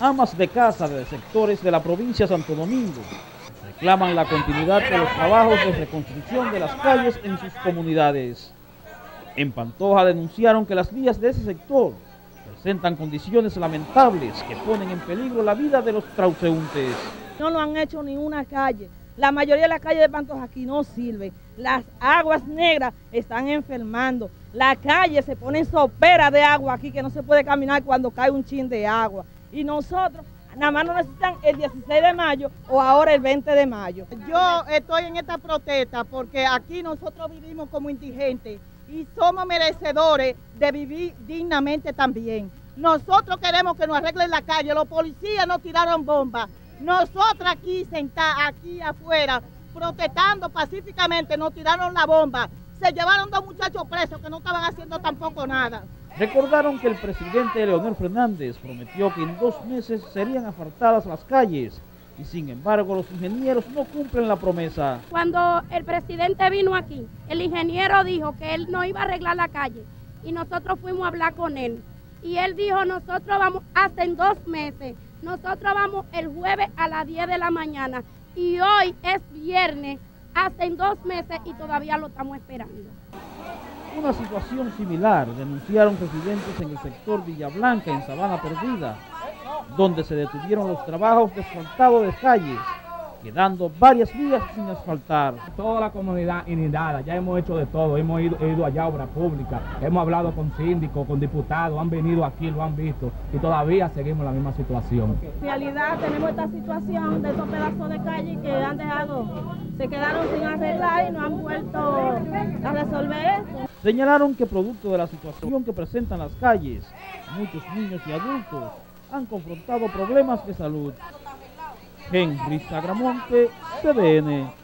amas de casa de sectores de la provincia de Santo Domingo reclaman la continuidad de los trabajos de reconstrucción de las calles en sus comunidades. En Pantoja denunciaron que las vías de ese sector presentan condiciones lamentables que ponen en peligro la vida de los transeúntes. No lo han hecho ni una calle. La mayoría de las calles de Pantoja aquí no sirven. Las aguas negras están enfermando. La calle se pone en sopera de agua aquí que no se puede caminar cuando cae un chin de agua. Y nosotros nada más nos necesitan el 16 de mayo o ahora el 20 de mayo. Yo estoy en esta protesta porque aquí nosotros vivimos como indigentes y somos merecedores de vivir dignamente también. Nosotros queremos que nos arreglen la calle, los policías nos tiraron bombas. Nosotros aquí sentados, aquí afuera, protestando pacíficamente, nos tiraron la bomba. Se llevaron dos muchachos presos que no estaban haciendo tampoco nada. Recordaron que el presidente Leonel Fernández prometió que en dos meses serían asfaltadas las calles y sin embargo los ingenieros no cumplen la promesa. Cuando el presidente vino aquí, el ingeniero dijo que él no iba a arreglar la calle y nosotros fuimos a hablar con él. Y él dijo, nosotros vamos, en dos meses, nosotros vamos el jueves a las 10 de la mañana y hoy es viernes, en dos meses y todavía lo estamos esperando. Una situación similar denunciaron residentes en el sector Villa Blanca, en Sabana Perdida, donde se detuvieron los trabajos de asfaltado de calles, quedando varias vías sin asfaltar. Toda la comunidad inundada, ya hemos hecho de todo, hemos ido, ido allá a obra pública, hemos hablado con síndicos, con diputados, han venido aquí, lo han visto y todavía seguimos en la misma situación. En realidad tenemos esta situación de esos pedazos de calle que han dejado, se quedaron sin arreglar y no han vuelto a resolver esto. Señalaron que producto de la situación que presentan las calles, muchos niños y adultos han confrontado problemas de salud. Henry Sagramonte, CDN.